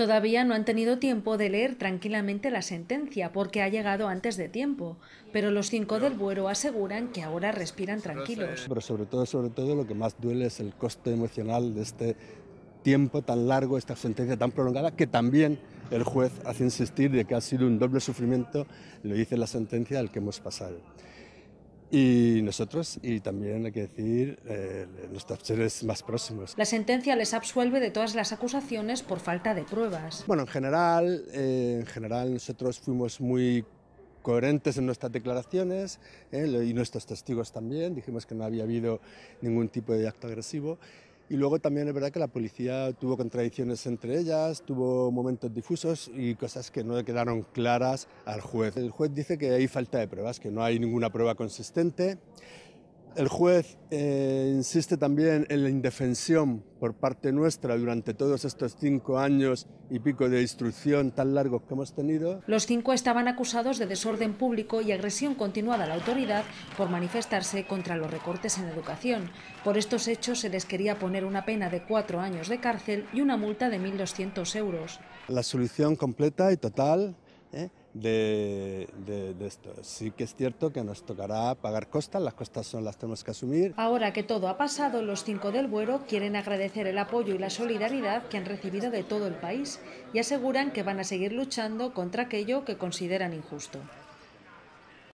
Todavía no han tenido tiempo de leer tranquilamente la sentencia porque ha llegado antes de tiempo, pero los cinco del Buero aseguran que ahora respiran tranquilos. Pero sobre todo, sobre todo lo que más duele es el coste emocional de este tiempo tan largo, esta sentencia tan prolongada, que también el juez hace insistir de que ha sido un doble sufrimiento, lo dice la sentencia al que hemos pasado. Y nosotros, y también hay que decir, eh, nuestros seres más próximos. La sentencia les absuelve de todas las acusaciones por falta de pruebas. Bueno, en general, eh, en general nosotros fuimos muy coherentes en nuestras declaraciones eh, y nuestros testigos también. Dijimos que no había habido ningún tipo de acto agresivo y luego también es verdad que la policía tuvo contradicciones entre ellas, tuvo momentos difusos y cosas que no quedaron claras al juez. El juez dice que hay falta de pruebas, que no hay ninguna prueba consistente. El juez eh, insiste también en la indefensión por parte nuestra durante todos estos cinco años y pico de instrucción tan largos que hemos tenido. Los cinco estaban acusados de desorden público y agresión continuada a la autoridad por manifestarse contra los recortes en educación. Por estos hechos se les quería poner una pena de cuatro años de cárcel y una multa de 1.200 euros. La solución completa y total ¿eh? De, esto. Sí que es cierto que nos tocará pagar costas, las costas son las tenemos que asumir. Ahora que todo ha pasado, los cinco del Buero quieren agradecer el apoyo y la solidaridad que han recibido de todo el país y aseguran que van a seguir luchando contra aquello que consideran injusto.